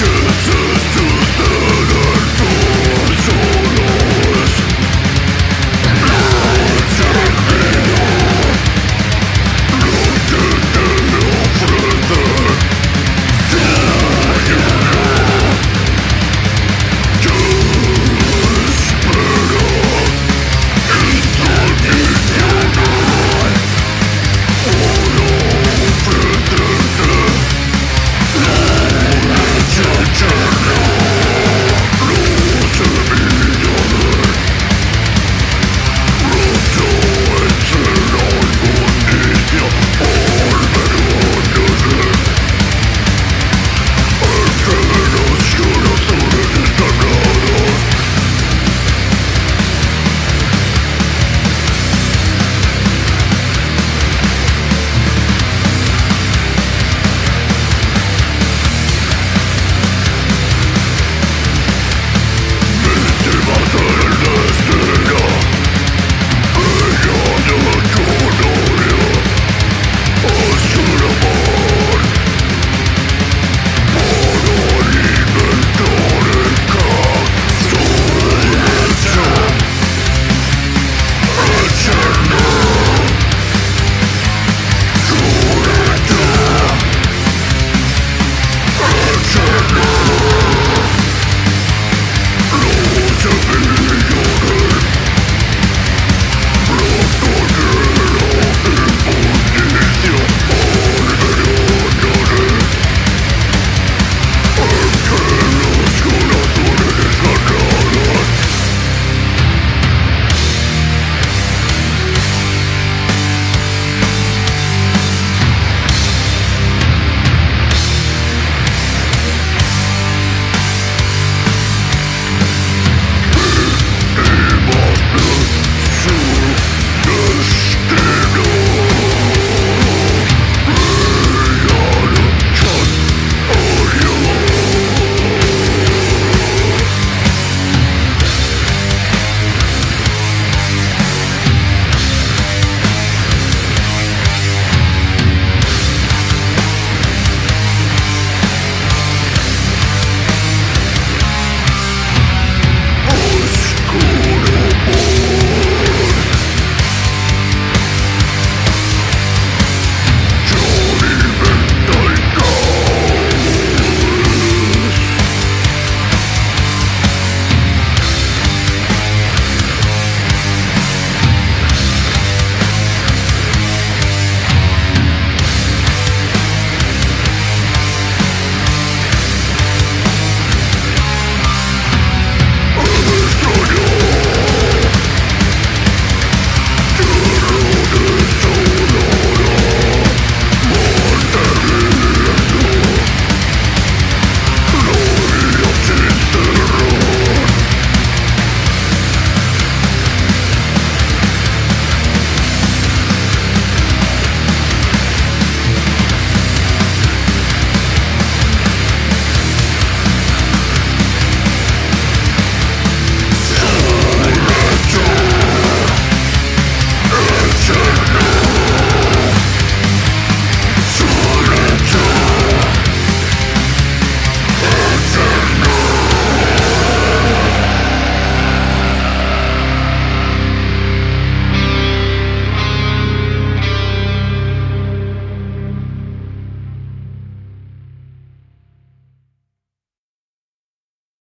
Good